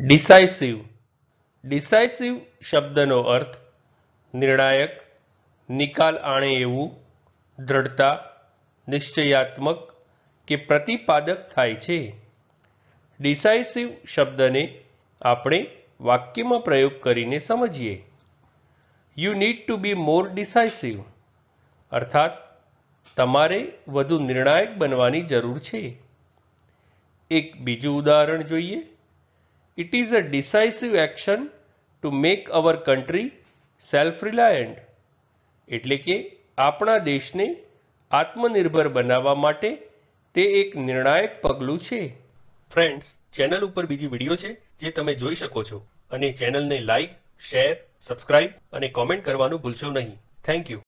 Decisive. Decisive શબ્દનો અર્થ નિર્ણાયક, નિકાલ આણે એવું, દ્રઢતા, નિશ્ચયાત્મક કે પ્રતિપાદક થાય છે. ડિસાઇસિવ શબ્દને આપણે વાક્યમાં પ્રયોગ કરીને સમજીએ. You need to be more decisive અર્થાત, તમારે વધુ નિર્ણાયક બનવાની જરૂર છે. એક બીજું ઉદાહરણ જોઈએ. It is a decisive action to make our country self reliant એટલે કે આપણા દેશને આત્મનિર્ભર બનાવવા માટે તે એક નિર્ણાયક પગલું છે. ફ્રેન્ડ્સ ચેનલ ઉપર બીજી વીડિયો છે જે તમે જોઈ શકો છો. અને ચેનલને લાઈક શેર સબસ્ક્રાઇબ અને કોમેન્ટ કરવાનું ભૂલશો નહીં. Thank you